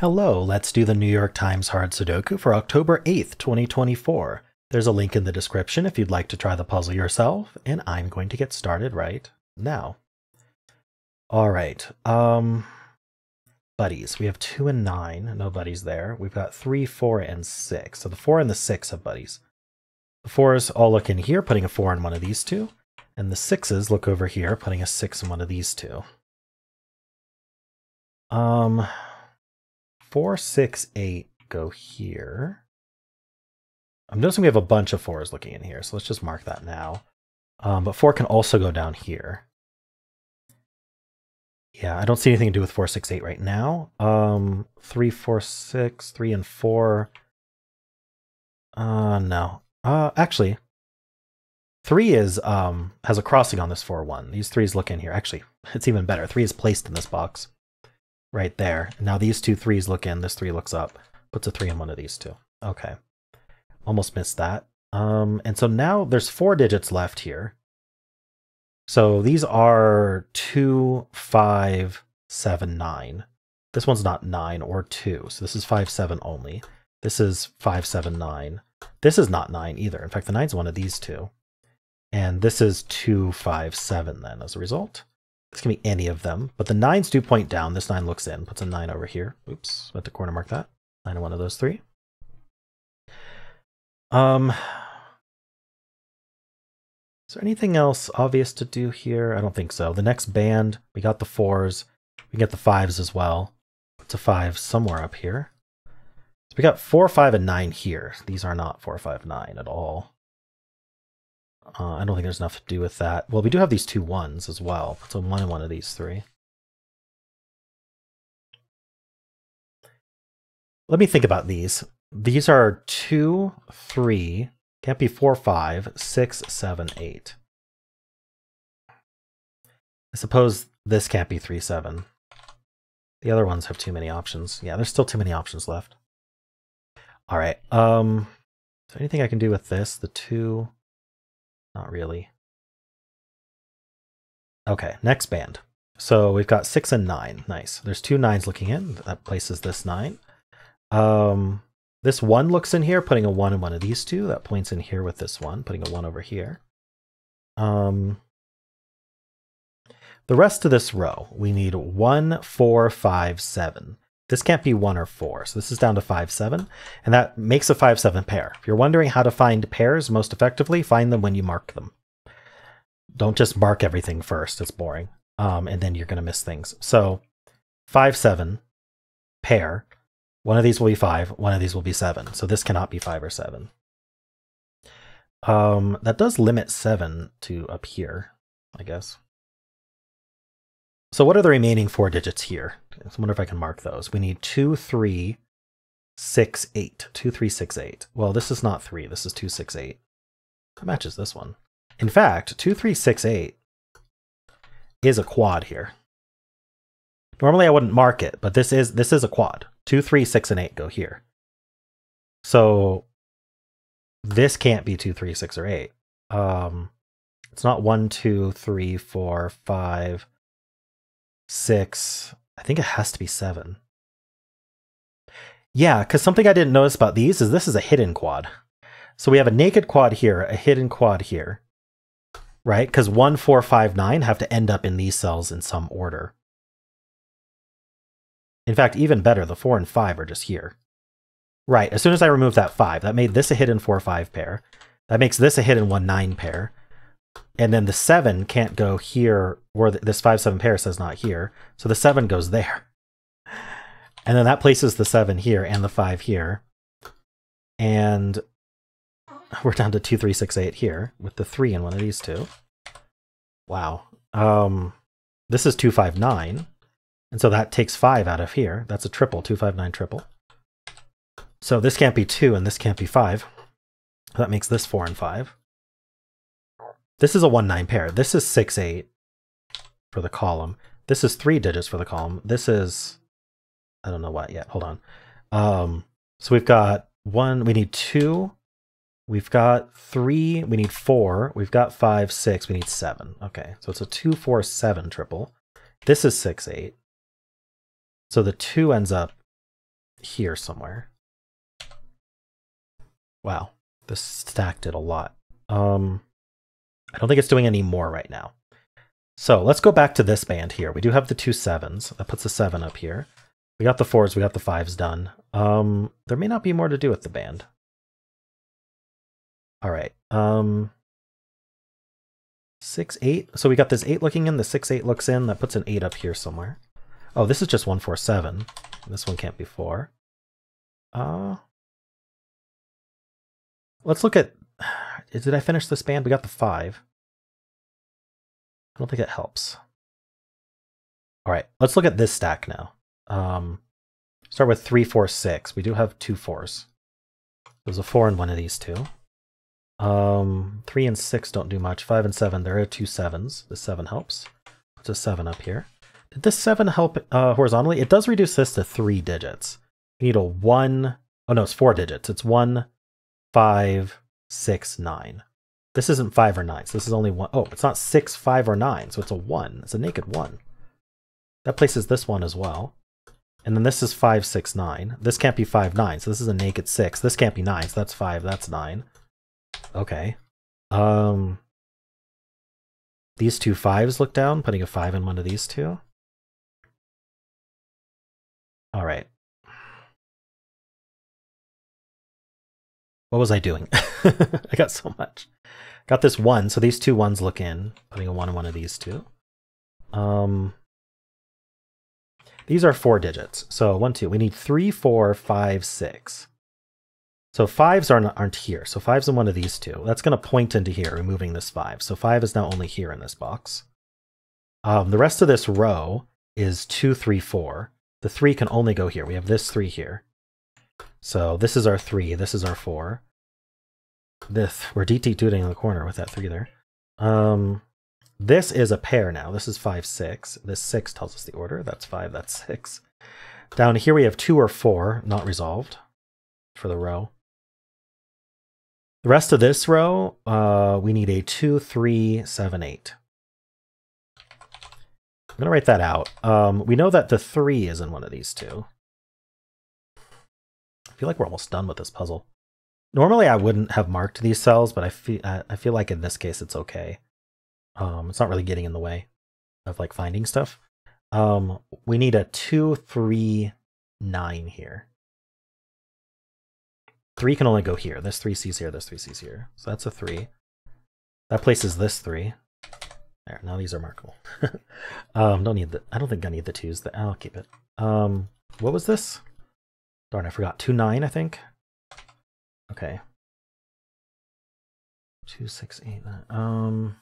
Hello, let's do the New York Times Hard Sudoku for October 8th, 2024. There's a link in the description if you'd like to try the puzzle yourself, and I'm going to get started right now. All right, um, buddies. We have two and nine, no buddies there. We've got three, four, and six. So the four and the six have buddies. The fours all look in here, putting a four in one of these two, and the sixes look over here, putting a six in one of these two. Um, four, six, eight go here. I'm noticing we have a bunch of fours looking in here, so let's just mark that now. Um, but four can also go down here. Yeah, I don't see anything to do with four, six, eight right now. Um, three, four, six, three, and four. Uh, no. Uh, actually, three is um has a crossing on this four one. These threes look in here. Actually, it's even better. Three is placed in this box right there. Now these two threes look in, this three looks up. Puts a three in one of these two. Okay. Almost missed that. Um, and so now there's four digits left here. So these are two, five, seven, nine. This one's not nine or two, so this is five, seven only. This is five, seven, nine. This is not nine either. In fact, the nine's one of these two. And this is two, five, seven then as a result. This can be any of them, but the nines do point down. This nine looks in, puts a nine over here. Oops, let the corner mark that. Nine and one of those three. Um, is there anything else obvious to do here? I don't think so. The next band, we got the fours. We get the fives as well. It's a five somewhere up here. So we got four, five, and nine here. These are not four, five, nine at all. Uh, I don't think there's enough to do with that. Well, we do have these two ones as well. So one and one of these three. Let me think about these. These are two, three, can't be four, five, six, seven, eight. I suppose this can't be three, seven. The other ones have too many options. Yeah, there's still too many options left. All right. Um, is there anything I can do with this? The two, not really. Okay, next band. So we've got six and nine. Nice. There's two nines looking in. That places this nine. Um, this one looks in here, putting a one in one of these two. That points in here with this one, putting a one over here. Um, the rest of this row, we need one, four, five, seven. This can't be one or four, so this is down to five, seven, and that makes a five, seven pair. If you're wondering how to find pairs most effectively, find them when you mark them. Don't just mark everything first; it's boring, um, and then you're going to miss things. So, five, seven, pair. One of these will be five, one of these will be seven. So this cannot be five or seven. Um, that does limit seven to up here, I guess. So what are the remaining four digits here? I wonder if I can mark those. We need two, three, six, eight. Two, three, six, eight. Well, this is not three. This is two, six, eight. That matches this one. In fact, two, three, six, eight is a quad here. Normally I wouldn't mark it, but this is this is a quad. Two, three, six, and eight go here. So this can't be two, three, six, or eight. Um, it's not one, two, three, four, five, six. I think it has to be seven. Yeah, because something I didn't notice about these is this is a hidden quad. So we have a naked quad here, a hidden quad here, right? Because one, four, five, nine have to end up in these cells in some order. In fact, even better, the 4 and 5 are just here. Right, as soon as I remove that 5, that made this a hidden 4-5 pair. That makes this a hidden 1-9 pair. And then the 7 can't go here, or this 5-7 pair says not here. So the 7 goes there. And then that places the 7 here and the 5 here. And we're down to 2, 3, 6, 8 here, with the 3 in one of these two. Wow. Um, this is two five nine, And so that takes 5 out of here. That's a triple two five nine triple. So this can't be 2 and this can't be 5. That makes this 4 and 5. This is a 1-9 pair. This is 6-8 for the column. This is 3 digits for the column. This is... I don't know what yet. Hold on. Um, so we've got 1, we need 2. We've got 3, we need 4. We've got 5, 6, we need 7. Okay, so it's a two, four, seven triple. This is 6, 8. So the 2 ends up here somewhere. Wow, this stack did a lot. Um, I don't think it's doing any more right now. So let's go back to this band here. We do have the two sevens. That puts a seven up here. We got the fours, we got the fives done. Um, there may not be more to do with the band. All right. Um, six, eight. So we got this eight looking in, the six, eight looks in. That puts an eight up here somewhere. Oh, this is just one, four, seven. This one can't be four. Uh, let's look at, did I finish this band? We got the five. I don't think it helps. All right, let's look at this stack now. Um, start with three, four, six. We do have two fours. There's a four in one of these two. Um, three and six don't do much. Five and seven, there are two sevens. The seven helps. Puts a seven up here. Did this seven help uh, horizontally? It does reduce this to three digits. You need a one. Oh no, it's four digits. It's one, five, six, nine. This isn't five or nine. So this is only one. Oh, it's not six, five, or nine. So it's a one. It's a naked one. That places this one as well. And then this is five, six, nine. This can't be five, nine. So this is a naked six. This can't be nine. So that's five. That's nine. Okay. Um, these two fives look down, putting a five in one of these two. All right. What was I doing? I got so much. Got this one, so these two ones look in, putting a one in one of these two. Um, these are four digits. So one, two. We need three, four, five, six. So fives aren't, aren't here. So fives in one of these two. That's going to point into here, removing this five. So five is now only here in this box. Um, the rest of this row is two, three, four. The three can only go here. We have this three here. So this is our three. This is our four. This we're DT tooting in the corner with that three there. Um, this is a pair now. This is five, six. This six tells us the order. That's five. That's six. Down here we have two or four not resolved for the row. The rest of this row, uh, we need a two, three, seven, eight. I'm going to write that out. Um, we know that the 3 is in one of these two. Feel like we're almost done with this puzzle. Normally I wouldn't have marked these cells, but I feel, I feel like in this case it's okay. Um, it's not really getting in the way of like finding stuff. Um, we need a 2, 3, 9 here. 3 can only go here. This 3 sees here, this 3 sees here. So that's a 3. That places this 3. There, now these are markable. um, don't need the, I don't think I need the twos. I'll keep it. Um, what was this? Darn, I forgot. Two nine, I think. Okay. Two six eight nine. Um,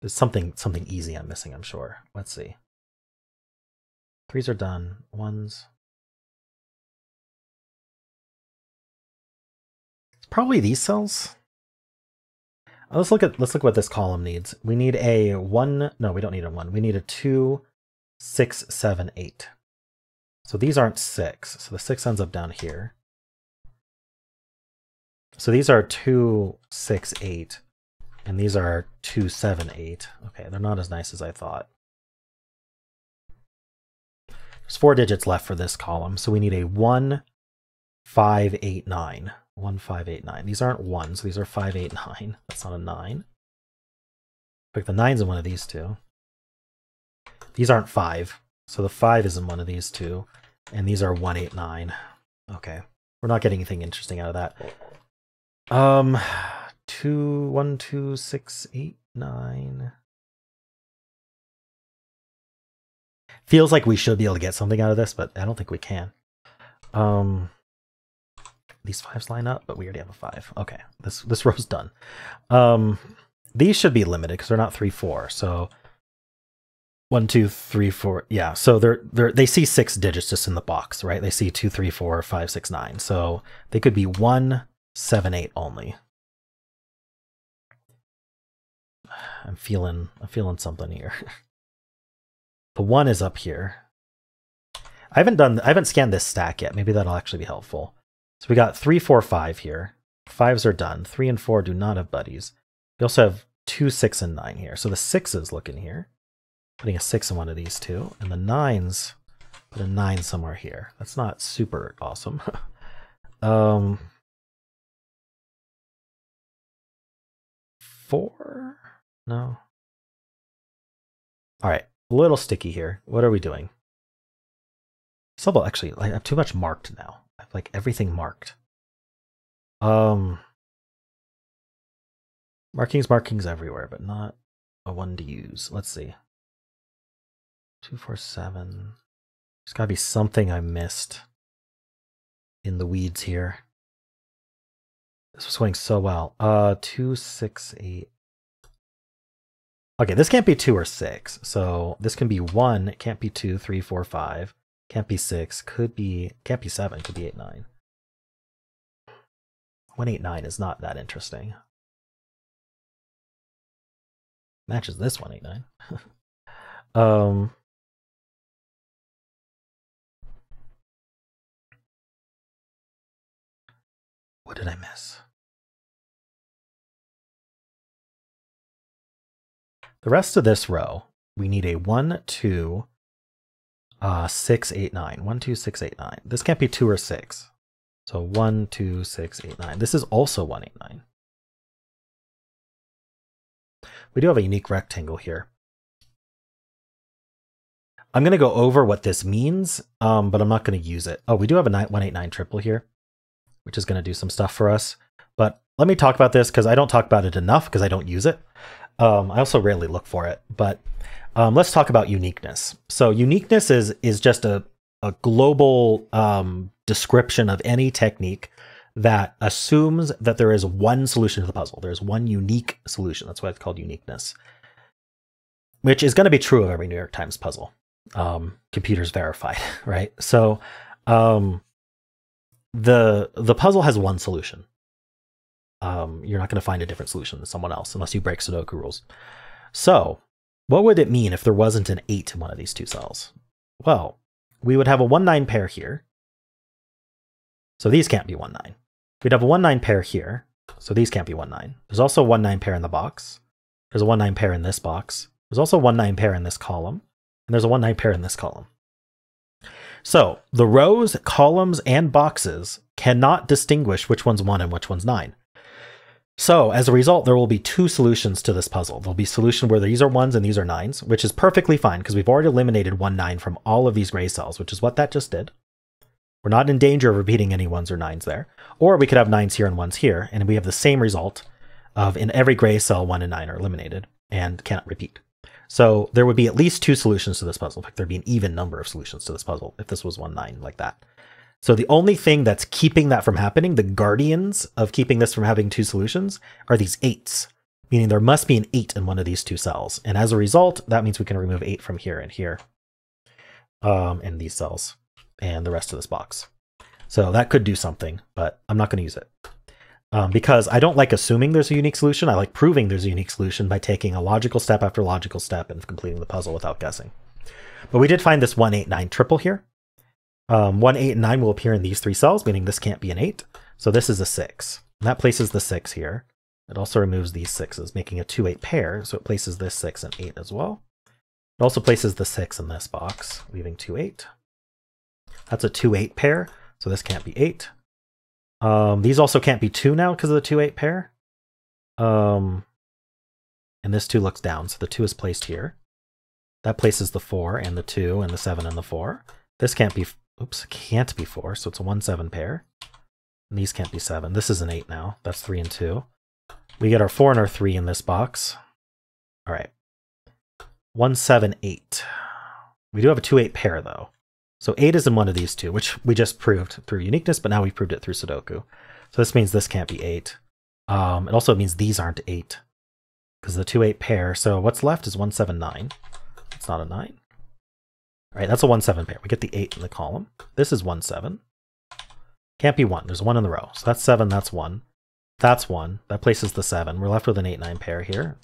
there's something something easy I'm missing. I'm sure. Let's see. Threes are done. Ones. It's probably these cells. Let's look at let's look what this column needs. We need a one. No, we don't need a one. We need a two, six, seven, eight. So these aren't six. So the six ends up down here. So these are two, six, eight, and these are two, seven, eight. Okay, they're not as nice as I thought. There's four digits left for this column, so we need a one, five, eight, nine. One, five, eight, nine. These aren't 1, so these are five, eight, nine. That's not a nine. Pick the nines in one of these two. These aren't five, so the five is in one of these two, and these are one, eight, nine. Okay, we're not getting anything interesting out of that. Um, two, one, two, six, eight, nine. Feels like we should be able to get something out of this, but I don't think we can. Um, these fives line up, but we already have a five. Okay, this this row's done. Um, these should be limited because they're not three four. So one, two, three, four. Yeah, so they're they're they see six digits just in the box, right? They see two, three, four, five, six, nine. So they could be one, seven, eight only. I'm feeling I'm feeling something here. the one is up here. I haven't done I haven't scanned this stack yet. Maybe that'll actually be helpful. So we got three, four, five here. Fives are done. Three and four do not have buddies. We also have two, six, and nine here. So the sixes look in here. Putting a six in one of these two. And the nines Put a 9 somewhere here. That's not super awesome. um, 4? No. All right, a little sticky here. What are we doing? Subble, actually, I have too much marked now. I have like everything marked. Um, markings, markings everywhere, but not a one to use. Let's see. Two, four, seven. There's got to be something I missed in the weeds here. This was going so well. Uh, two, six, eight. Okay, this can't be two or six. So this can be one. It can't be two, three, four, five. Can't be six. Could be. Can't be seven. Could be eight, nine. One, eight, nine is not that interesting. Matches this one, eight, nine. um. What did I miss? The rest of this row, we need a 1, 2, uh, 6, 8, 9. 1, 2, 6, 8, 9. This can't be 2 or 6. So 1, 2, 6, 8, 9. This is also 1, 8, 9. We do have a unique rectangle here. I'm going to go over what this means, um, but I'm not going to use it. Oh, we do have a 9, 189 triple here, which is going to do some stuff for us. But let me talk about this because I don't talk about it enough because I don't use it. Um, I also rarely look for it, but um, let's talk about uniqueness. So uniqueness is is just a a global um, description of any technique that assumes that there is one solution to the puzzle. There's one unique solution. That's why it's called uniqueness, which is going to be true of every New York Times puzzle. Um, computers verified, right? So um, the the puzzle has one solution um, you're not going to find a different solution than someone else unless you break Sudoku rules. So, what would it mean if there wasn't an 8 in one of these two cells? Well, we would have a 1 9 pair here. So these can't be 1 9. We'd have a 1 9 pair here. So these can't be 1 9. There's also a 1 9 pair in the box. There's a 1 9 pair in this box. There's also a 1 9 pair in this column. And there's a 1 9 pair in this column. So the rows, columns, and boxes cannot distinguish which one's 1 and which one's 9. So as a result, there will be two solutions to this puzzle. There'll be a solution where these are ones and these are nines, which is perfectly fine because we've already eliminated one nine from all of these gray cells, which is what that just did. We're not in danger of repeating any ones or nines there. Or we could have nines here and ones here, and we have the same result of in every gray cell, one and nine are eliminated and cannot repeat. So there would be at least two solutions to this puzzle. In fact, there'd be an even number of solutions to this puzzle if this was one nine like that. So the only thing that's keeping that from happening, the guardians of keeping this from having two solutions, are these eights, meaning there must be an eight in one of these two cells. And as a result, that means we can remove eight from here and here, um, and these cells, and the rest of this box. So that could do something, but I'm not going to use it. Um, because I don't like assuming there's a unique solution. I like proving there's a unique solution by taking a logical step after logical step and completing the puzzle without guessing. But we did find this 189 triple here. Um, 1, 8, and 9 will appear in these three cells, meaning this can't be an 8. So this is a 6. And that places the 6 here. It also removes these 6s, making a 2, 8 pair, so it places this 6 and 8 as well. It also places the 6 in this box, leaving 2, 8. That's a 2, 8 pair, so this can't be 8. Um, these also can't be 2 now because of the 2, 8 pair. Um, and this 2 looks down, so the 2 is placed here. That places the 4 and the 2 and the 7 and the 4. This can't be Oops, can't be 4, so it's a 1 7 pair. And these can't be 7. This is an 8 now. That's 3 and 2. We get our 4 and our 3 in this box. All right. 1 7 8. We do have a 2 8 pair, though. So 8 is in one of these two, which we just proved through uniqueness, but now we've proved it through Sudoku. So this means this can't be 8. Um, it also means these aren't 8 because the 2 8 pair. So what's left is 179. It's not a 9. All right, that's a 1 7 pair. We get the 8 in the column. This is 1 7. Can't be 1. There's 1 in the row. So that's 7, that's 1. That's 1. That places the 7. We're left with an 8 9 pair here.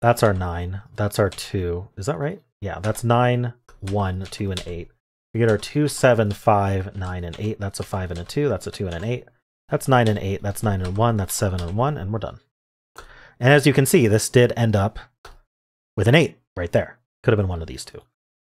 That's our 9. That's our 2. Is that right? Yeah, that's 9, 1, 2, and 8. We get our 2, 7, 5, 9, and 8. That's a 5 and a 2. That's a 2 and an 8. That's 9 and 8. That's 9 and 1. That's 7 and 1. And we're done. And as you can see, this did end up with an 8 right there. Could have been one of these two.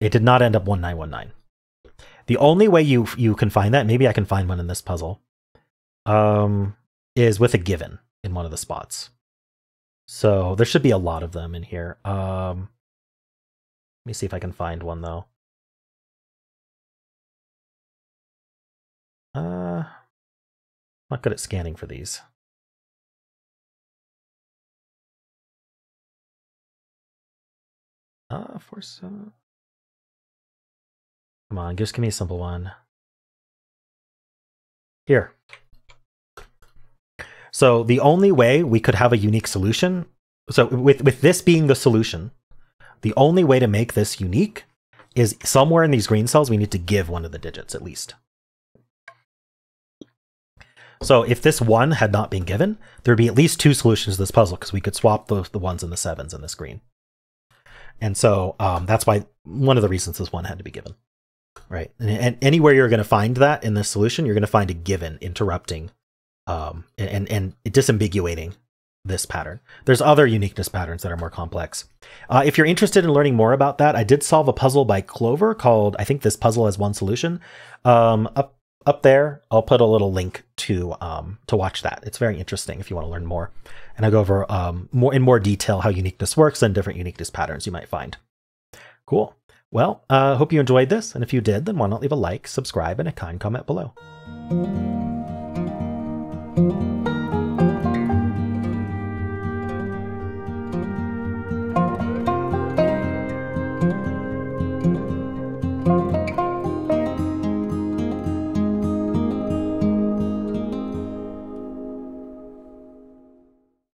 It did not end up 1919. The only way you you can find that, maybe I can find one in this puzzle, um, is with a given in one of the spots. So there should be a lot of them in here. Um, me see if I can find one though. Uh, not good at scanning for these. Uh, for some. Come on, just give me a simple one. Here. So the only way we could have a unique solution, so with, with this being the solution, the only way to make this unique is somewhere in these green cells, we need to give one of the digits at least. So if this one had not been given, there'd be at least two solutions to this puzzle because we could swap the, the ones and the sevens in this green. And so um, that's why one of the reasons this one had to be given, right? And, and anywhere you're going to find that in this solution, you're going to find a given interrupting um, and, and disambiguating this pattern. There's other uniqueness patterns that are more complex. Uh, if you're interested in learning more about that, I did solve a puzzle by Clover called, I think this puzzle has one solution. Um, up up there, I'll put a little link to um, to watch that. It's very interesting if you want to learn more. And I go over um, more in more detail how uniqueness works and different uniqueness patterns you might find. Cool. Well, uh, hope you enjoyed this, and if you did, then why not leave a like, subscribe, and a kind comment below.